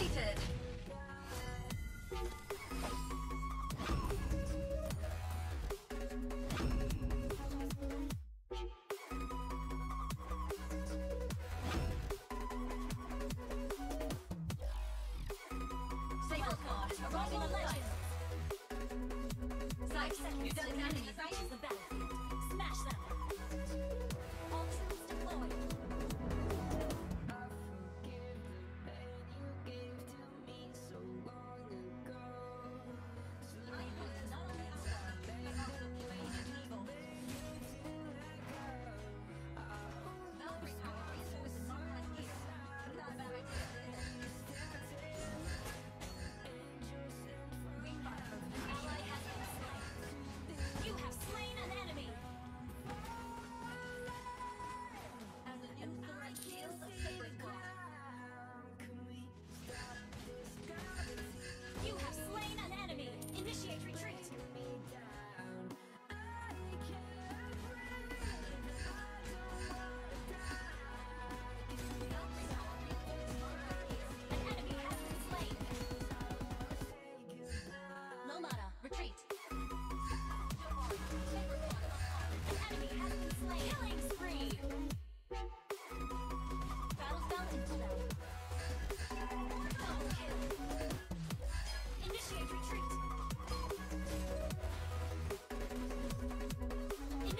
completed. Arriving on legend. Site seconds. Your destination is the best.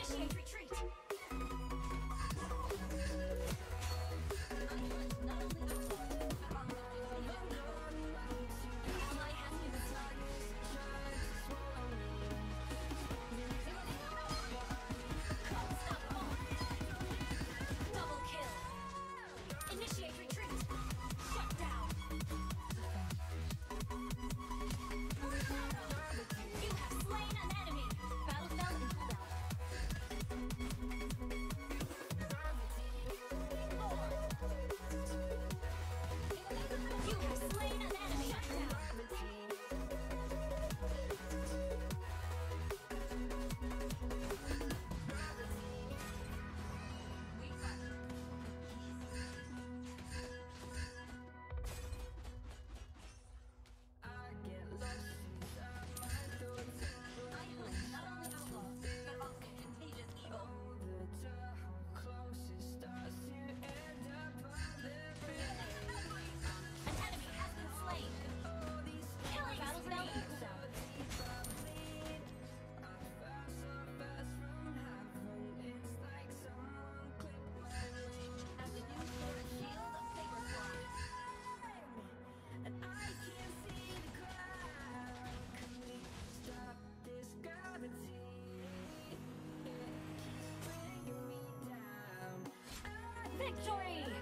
fishing. victory!